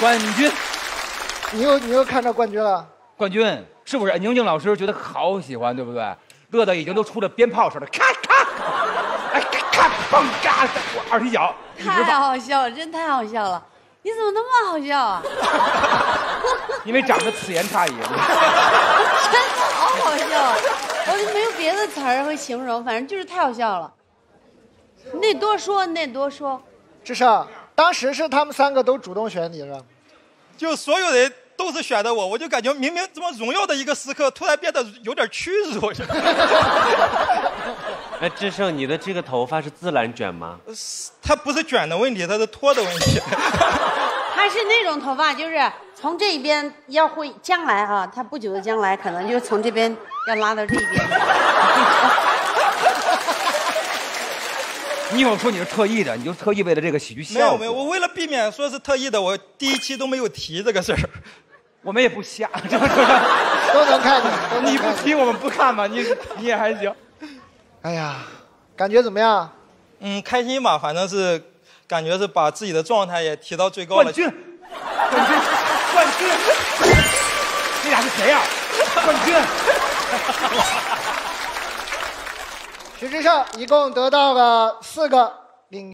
冠军，你又你又看到冠军了，冠军是不是？宁静老师觉得好喜欢，对不对？乐的已经都出了鞭炮似的，咔咔，哎咔咔嘣嘎，我二踢脚，太，好笑了，真太好笑了！你怎么那么好笑啊？因为长得此言差矣。真的好好笑，我就没有别的词儿会形容，反正就是太好笑了。你得多说，你得多说。志胜，当时是他们三个都主动选你是吧？就所有人都是选的我，我就感觉明明这么荣耀的一个时刻，突然变得有点屈辱。哎，志胜，你的这个头发是自然卷吗？它不是卷的问题，它是脱的问题。他是那种头发，就是从这边要会将来啊，他不久的将来可能就从这边要拉到这边。你有说你是特意的，你就特意为了这个喜剧效果。没有没有，我为了避免说是特意的，我第一期都没有提这个事儿。我们也不瞎，这不都能看见，你不提我们不看嘛？你你也还行。哎呀，感觉怎么样？嗯，开心吧，反正是感觉是把自己的状态也提到最高了。冠军，冠军，冠军，这俩是谁呀、冠军。徐志胜一共得到了四个领